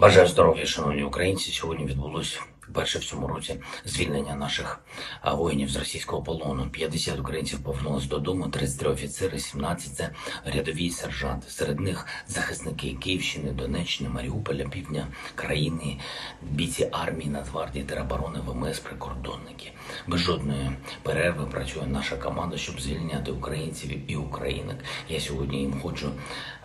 Бажаю здоров'я, шановні українці. Сьогодні відбулося вперше в цьому році звільнення наших воїнів з російського полону. 50 українців повернулись додому, 33 офіцери, 17 – це рядові сержанти. Серед них захисники Київщини, Донеччини, Маріуполя, півдня країни, бійці армії, Нацгвардії, тероборони, ВМС, прикордонники. Без жодної перерви працює наша команда, щоб звільняти українців і українок. Я сьогодні їм хочу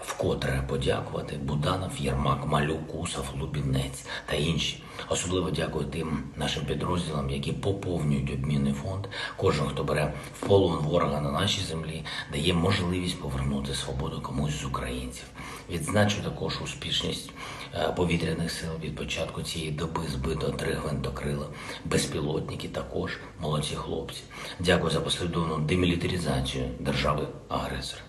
вкотре подякувати Буданов, Єрмак, Малюк, Кусов, Лубінець та інші. Особливо дякую тим нашим підрозділам, які поповнюють обмінний фонд. Кожен, хто бере в полон ворога на нашій землі, дає можливість повернути свободу комусь з українців. Відзначу також успішність е, повітряних сил від початку цієї доби збито три гвинтокрила, безпілотники також молодці хлопці. Дякую за послідовну демілітаризацію держави-агресора.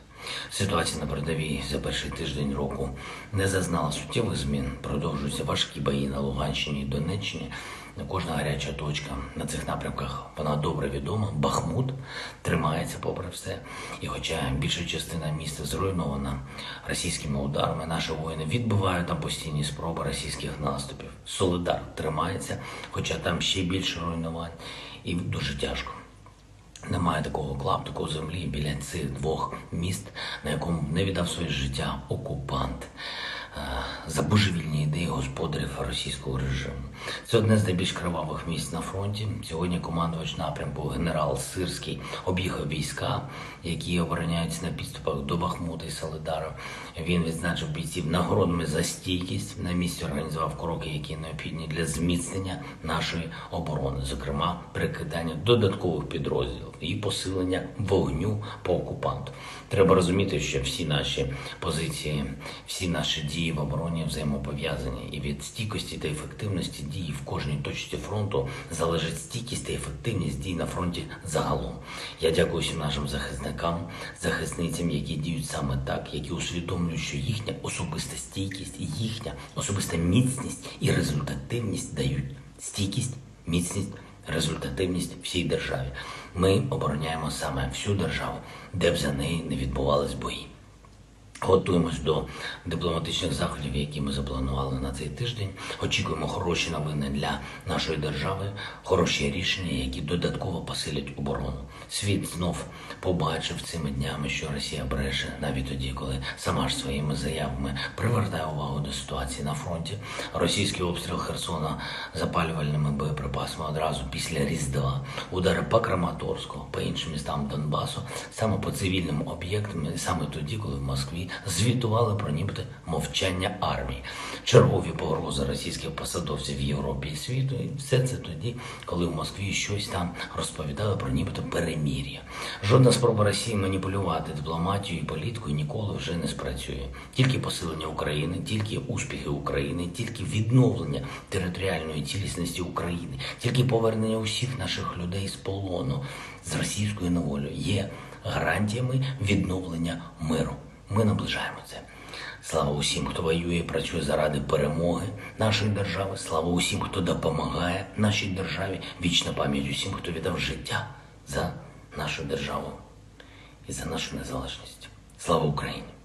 Ситуація на передовій за перший тиждень року не зазнала суттєвих змін. Продовжуються важкі бої на Луганщині і Донеччині. Кожна гаряча точка на цих напрямках вона добре відома. Бахмут тримається попри все. І хоча більша частина міста зруйнована російськими ударами, наші воїни відбивають там постійні спроби російських наступів. Солидар тримається, хоча там ще більше руйнувань, і дуже тяжко. Немає такого клаптику землі біля цих двох міст, на якому не віддав своє життя окупант за божевільні ідеї господарів російського режиму. Це одне з найбільш кривавих місць на фронті. Сьогодні командувач напрямку генерал Сирський об'їхав війська, які обороняються на підступах до Бахмута і Солидара. Він відзначив бійців нагородами за стійкість. На місці організував кроки, які необхідні для зміцнення нашої оборони, зокрема перекидання додаткових підрозділів і посилення вогню по окупанту. Треба розуміти, що всі наші позиції, всі наші дії в обороні взаємопов'язані, і від стійкості та ефективності дії в кожній точці фронту залежить стійкість та ефективність дій на фронті загалом. Я дякую всім нашим захисникам, захисницям, які діють саме так, які усвідомлюють, що їхня особиста стійкість, їхня особиста міцність і результативність дають стійкість, міцність результативність всій державі. Ми обороняємо саме всю державу, де б за неї не відбувались бої. Готуємось до дипломатичних заходів, які ми запланували на цей тиждень. Очікуємо хороші новини для нашої держави, хороші рішення, які додатково посилять оборону. Світ знов побачив цими днями, що Росія бреше навіть тоді, коли сама ж своїми заявами привертає увагу до ситуації на фронті. Російський обстріл Херсона запалювальними боєприпасами одразу після Різдва, удари по Краматорську, по іншим містам Донбасу, саме по цивільним об'єктам, саме тоді, коли в Москві звітували про нібито мовчання армії, чергові погрози російських посадовців в Європі і світу. І все це тоді, коли в Москві щось там розповідали про нібито перемір'я. Жодна спроба Росії маніпулювати дипломатією і політикою ніколи вже не спрацює. Тільки посилення України, тільки успіхи України, тільки відновлення територіальної цілісності України, тільки повернення усіх наших людей з полону з російською неволею є гарантіями відновлення миру. Ми наближаємо це. Слава усім, хто воює, працює заради перемоги нашої держави. Слава усім, хто допомагає нашій державі. Вічна пам'ять усім, хто віддав життя за нашу державу і за нашу незалежність. Слава Україні!